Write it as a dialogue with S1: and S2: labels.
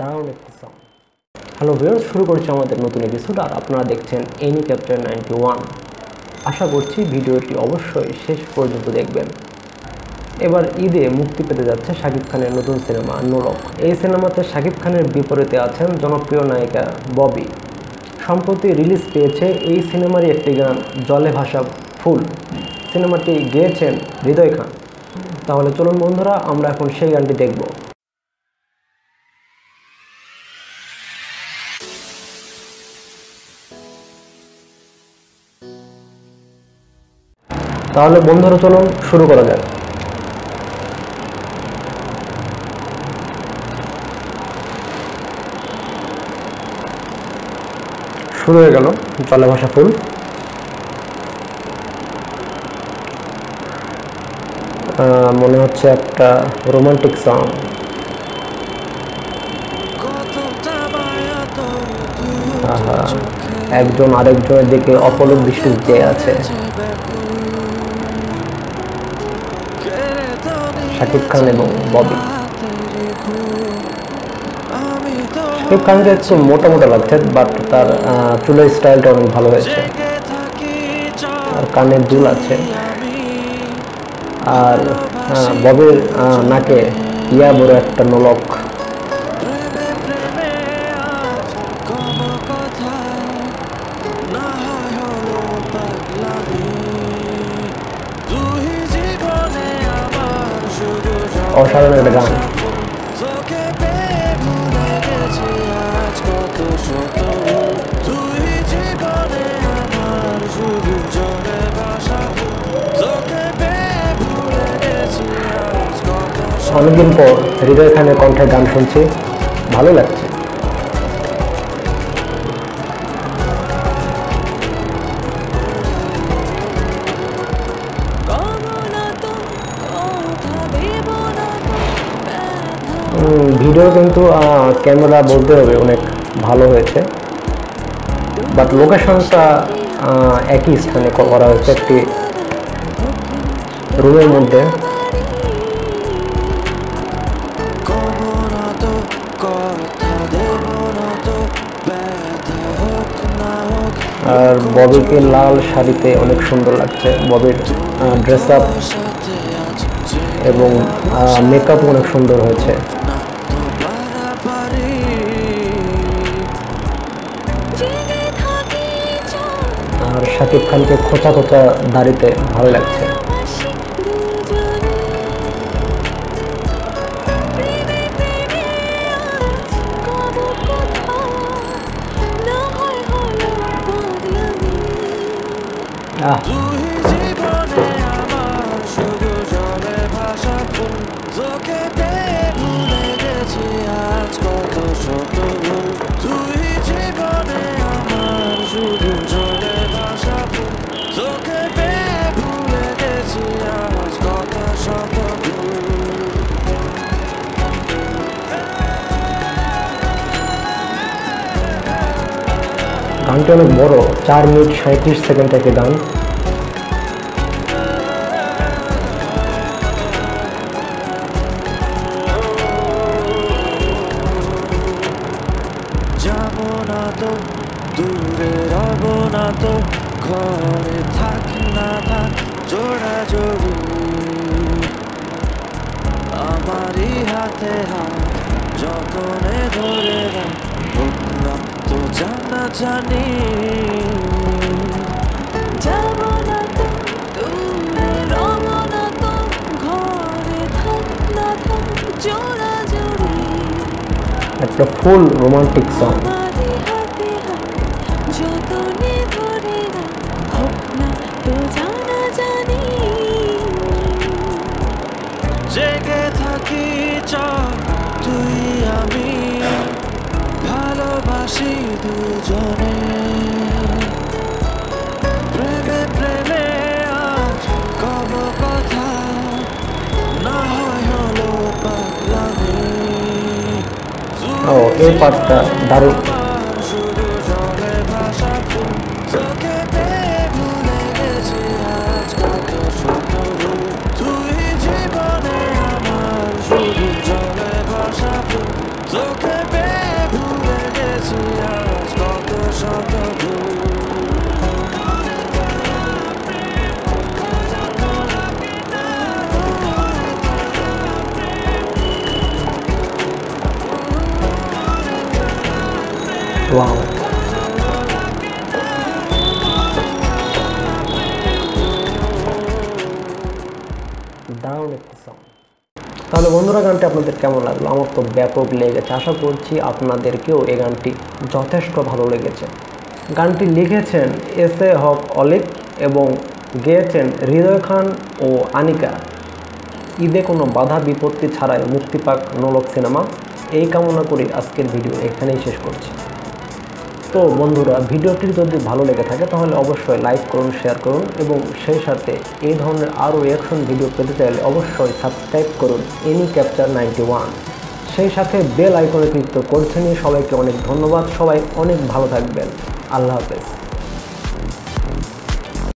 S1: দারুণ একটি song hello viewers শুরু করছি আমাদের নতুন এপিসোড আর আপনারা দেখছেন এনি ক্যাপ্টার নাইনটি ওয়ান আশা করছি ভিডিওটি অবশ্যই শেষ পর্যন্ত দেখবেন। এবার ঈদে মুক্তি পেতে যাচ্ছে শাকিব খানের নতুন সিনেমা নুরক। এই সিনেমাতে শাকিব খানের বিপরীতে আছেন জনপ্রিয় নায়িকা ববি। সম্প্রতি রিলিজ পেয়েছে এই সিনেমারই একটি গান, জলে ভাসা ফুল। সিনেমাটি গেয়েছেন হৃদয় খান। তাহলে চলুন বন্ধুরা, আমরা এখন সেই গানটি দেখব। তাহলে বন্ধুরা চলুন শুরু করা যাক। শুরু হয়ে গেল জলে ভাসা ফুল। মনে হচ্ছে একটা রোমান্টিক সং একজন আরেকজনের দিকে অপলক দৃষ্টি চেয়ে আছে। শাকিব খান এবং ববি। শাকিব খানকে একটু মোটা মোটা লাগছে বাট তার চুলের স্টাইলটা অনেক ভালো হয়েছে। আর কানের দুল আছে। আর ববির নাকে ইয়া বড় একটা নলক। আজ একটা গান। অনেকদিন পর হৃদয় খানের কণ্ঠে গান শুনছি। ভালো লাগছে। ভিডিও কিন্তু ক্যামেরা বলতে হবে অনেক ভালো হয়েছে। বাট লোকেশনটা একই স্থানে করা হয়েছে একটি রুমের মধ্যে। আর ববিকে লাল শাড়িতে অনেক সুন্দর লাগছে। ববির ড্রেস আপ এবং মেকআপ অনেক সুন্দর হয়েছে। আর শাকিব খানকে খোঁচা খোঁচা দাড়িতে ভালো লাগছে। আহ। গানটি অনেক বড়, চার মিনিট সাঁত্রিশ সেকেন্ড থেকে
S2: না তো না থাক জোড়া আমারই হাতে হাত, যতনে ধরে জানা জানি
S3: যাব না তো দূরে রব না তো ঘরে থাক না থাক জোড়া জোড়ি
S1: একটা ফুল রোমান্টিক সং
S2: ভালোবাসি দুজনে। প্রেমে প্রেমে আজ কব কথা না হয় হলো পাগলামি।
S1: ও এই পার্টটা দারুণ।
S2: আমার শুধু
S1: ওয়াও দারুণ একটি সং তাহলে বন্ধুরা, গানটি আপনাদের কেমন লাগল? আমার তো ব্যাপক লেগেছে। আশা করছি আপনাদেরকেও এই গানটি যথেষ্ট ভালো লেগেছে। গানটি লিখেছেন এস এ হক অলিক এবং গেয়েছেন হৃদয় খান ও আনিকা। ঈদে কোনো বাধা বিপত্তি ছাড়াই মুক্তি পাক নলক সিনেমা। এই কামনা করে আজকের ভিডিও এখানেই শেষ করছি। তো বন্ধুরা ভিডিওটি যদি ভালো লেগে থাকে, তাহলে অবশ্যই লাইক করুন, শেয়ার করুন এবং সেই সাথে এই ধরনের আরও রিয়াকশন ভিডিও পেতে চাইলে অবশ্যই সাবস্ক্রাইব করুন এনি ক্যাপচার নাইনটি ওয়ান সেই সাথে বেল আইকনে ক্লিক করছেন সবাইকে অনেক ধন্যবাদ। সবাই অনেক ভালো থাকবেন। আল্লাহ হাফেজ।